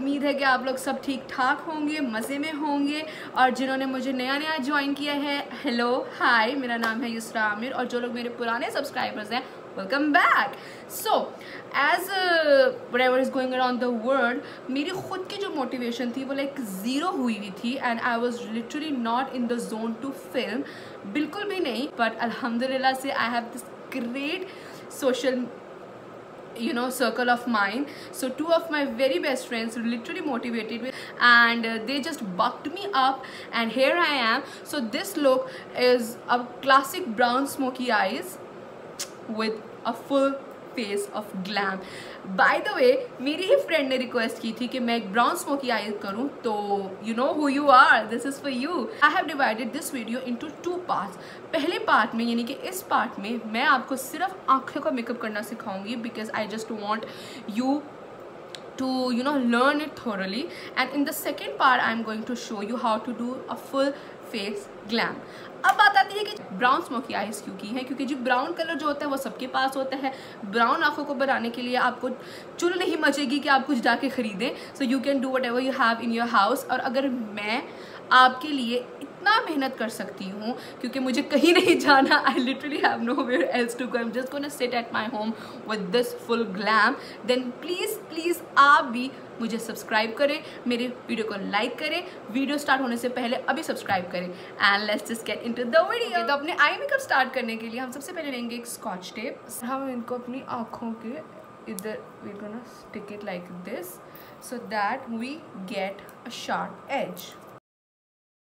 कि आप लोग सब ठीक ठाक होंगे, मज़े में होंगे, और जिन्होंने मुझे नया नया ज्वाइन किया है हेलो हाय मेरा नाम है युसरा आमिर और जो लोग मेरे पुराने सब्सक्राइबर्स हैं welcome back so as whatever is going around the world मेरी खुद की जो मोटिवेशन थी, वो लाइक ज़ीरो हुई हुई थी and I was literally not in the zone to film बिल्कुल भी नहीं बट अलहमदिल्ला से I have this great social you know circle of mine. So two of my very best friends literally motivated me and uh, they just bucked me up and here i am. So this look is a classic brown smoky eyes with a full face of glam by the way मेरी ही friend ने request की थी कि मैं एक brown smoky eye करूँ तो you know who you are this is for you I have divided this video into two parts पहले पार्ट में, यानी कि इस पार्ट में, मैं आपको सिर्फ़ आँखों का मेकअप करना सिखाऊँगी because I just want you to, you know, learn it thoroughly. And in the second part, i'm going to show you how to do a full face glam अब बात आती है कि ब्राउन स्मोकी आइज़ क्यों की है? क्योंकि जो ब्राउन कलर जो होता है वो सबके पास होता है। ब्राउन आँखों को बनाने के लिए आपको चुल नहीं मचेगी कि आप कुछ जाके खरीदें। So you can do whatever you have in your house और अगर मैं आपके लिए इतना मेहनत कर सकती हूँ, क्योंकि मुझे कहीं नहीं जाना। I literally have nowhere else to go just gonna sit at my home with this full glam then please please आप भी मुझे सब्सक्राइब करें, मेरे वीडियो को लाइक करें। वीडियो स्टार्ट होने से पहले अभी सब्सक्राइब करें। And let's just get into the video तो अपने आई मेकअप स्टार्ट करने के लिए हम सबसे पहले लेंगे एक स्कॉच टेप हम इनको अपनी आँखों के इधर we gonna stick it like this so that we get a sharp edge.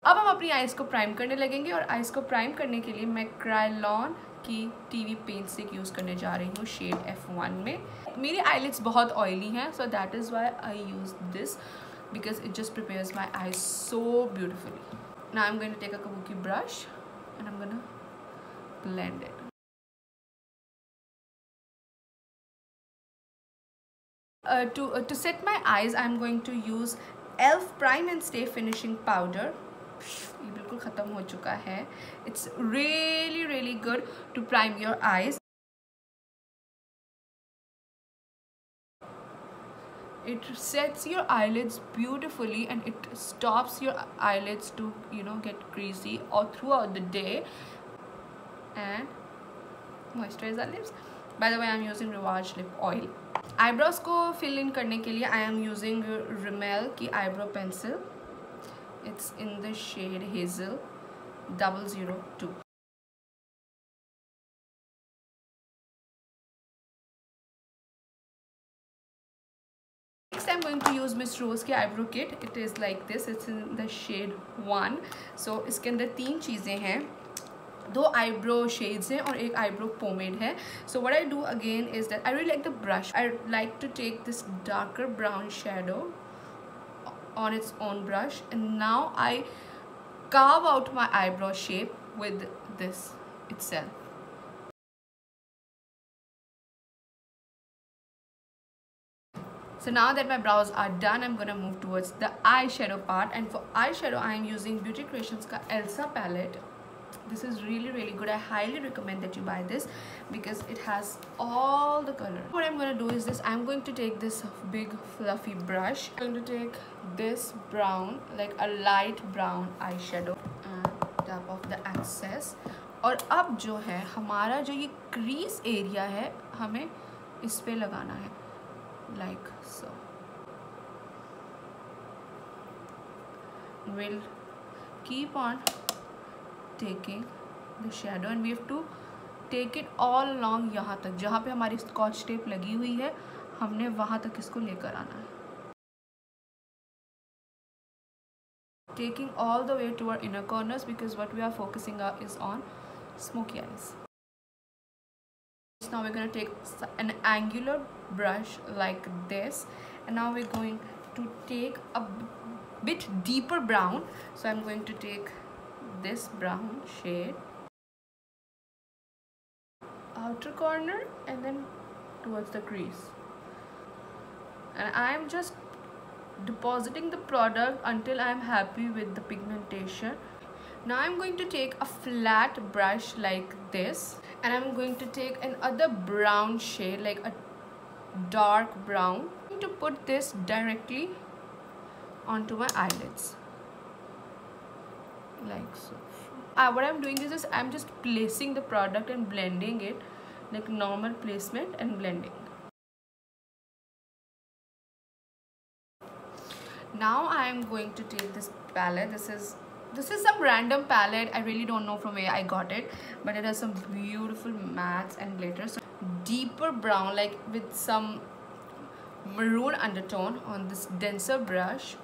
अब हम अपनी आइज़ को प्राइम करने लगेंगे और आइज़ को प्राइम करने के लिए मैं क्राइलॉन की T V paint stick use करने जा रही हूँ शेड एफ़ वन में। मेरी आईलिट्स बहुत ऑयली हैं so that is why I use this because it just prepares my eye so beautifully ना I am going to take a kabuki brush and am going blend to set my eyes I am going to use Elf prime and stay finishing powder ये बिल्कुल ख़त्म हो चुका है it's really really good to prime your eyes it sets your eyelids beautifully and it stops your eyelids to you know get greasy all throughout the day and moisturize our lips by the way i'm using Rivage lip oil eyebrows को fill in करने के लिए I am using Rimmel की eyebrow pencil it's in the shade hazel 002 next i'm going to use miss rose ki eyebrow kit it is like this it's in the shade 1 so iske andar teen cheeze hain दो eyebrow shades हैं और एक eyebrow pomade है so what I do again is that I really like the brush I like to take this darker brown shadow on its own brush and now I carve out my eyebrow shape with this itself. So now that my brows are done, I'm gonna move towards the eyeshadow part and for eyeshadow, I am using Beauty Creations ka Elsa palette this is really really good i highly recommend that you buy this because it has all the color what i'm going to do is this i'm going to take this big fluffy brush i'm going to take this brown like a light brown eyeshadow and tap off the excess और अब जो है हमारा जो ये crease area है हमें इस पे लगाना है like so we'll keep on taking the shadow and we have to take it all along यहाँ तक जहाँ पे हमारी स्कॉच टेप लगी हुई है हमने वहाँ तक इसको लेकर आना है taking all the way to our inner corners because what we are focusing on is on smoky eyes. Now we're going to take an angular brush like this and now we're going to take a bit deeper brown. So I'm going to take this brown shade. Outer corner and then towards the crease. And I'm just depositing the product until I'm happy with the pigmentation. Now I'm going to take a flat brush like this and I'm going to take another brown shade like a dark brown to put this directly onto my eyelids like so uh, what I'm doing is just I'm just placing the product and blending it like normal placement and blending. Now I'm going to take this palette. This is this is some random palette. I really don't know from where I got it but it has some beautiful mattes and glitters. So deeper brown like with some maroon undertone on this denser brush.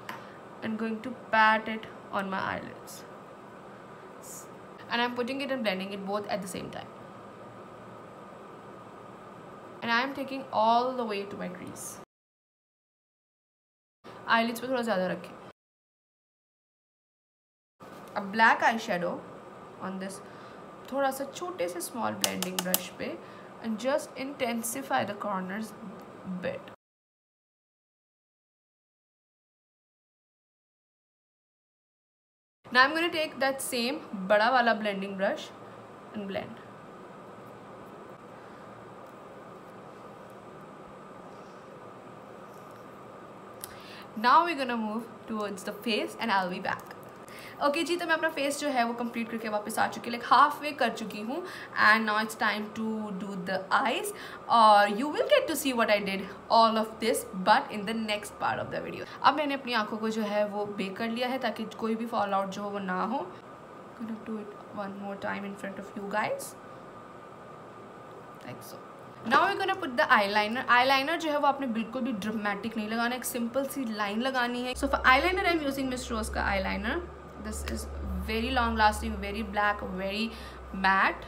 And going to pat it on my eyelids and I'm putting it and blending it both at the same time and I'm taking all the way to my crease eyelids पे थोड़ा ज़्यादा रखें अब black eye shadow on this थोड़ा सा छोटे से small blending brush पे and just intensify the corners bit Now I'm going to take that same bada wala blending brush and blend. Now we're gonna move towards the face and I'll be back okay okay, जी तो मैं अपना face जो है वो complete करके वापस आ चुकी लाइक हाफ़ वे कर चुकी हूँ and now it's time to do the eyes और you will get to see what I did all of this but in the next part of the video अब मैंने अपनी आँखों को जो है वो बेक कर लिया है ताकि कोई भी फॉल आउट जो हो वो ना हो। Do it one more time in front of you guys like so now we gonna put the eyeliner eyeliner जो है वो आपने बिल्कुल भी ड्रामेटिक नहीं लगाना एक सिंपल सी लाइन लगानी है। So for eyeliner I am using Miss Rose का eyeliner this is very long lasting very black very matte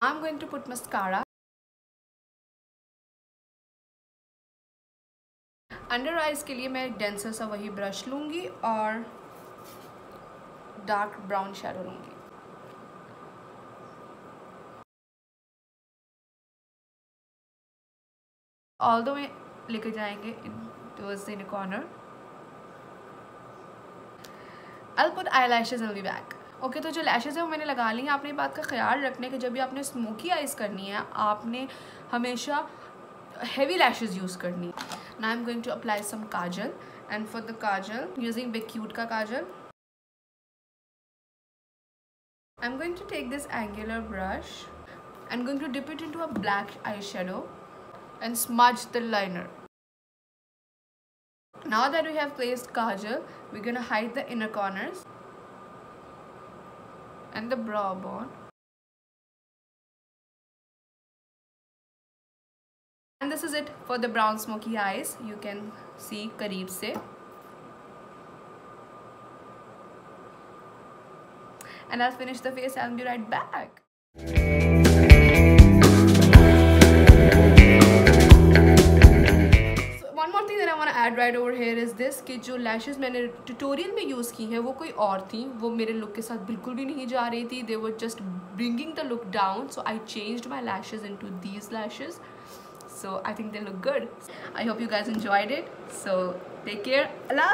I'm going to put mascara under eyes के लिए मैं एक डेंसर सा वही ब्रश लूँगी और डार्क ब्राउन शेडो लूँगी ऑल दो वे लेके जाएँगे towards in corner I put eye lashes in the back okay तो जो लैशेज है वो मैंने लगा ली हैं। आपने बात का ख्याल रखने के जब भी आपने स्मोकी आइज़ करनी है, आपने हमेशा हेवी लैशेज यूज़ करनी ना I am going to apply some kajal and for the kajal using big cute का kajal, I'm going to take this angular brush and going to dip to a black eye eyeshadow. And smudge the liner. Now that we have placed kajal, we're to hide the inner corners and the brow bone. And this is it for the brown smoky eyes. You can see kareeb se. And I'll finish the face and be right back. And right over here is this कि जो lashes मैंने tutorial में use की हैं, वो कोई और थी। वो मेरे लुक के साथ बिल्कुल भी नहीं जा रही थी। They were just bringing the look down so I change my lashes into these lashes so, i think they look good. I hope you guys enjoyed it. So, take care. Allah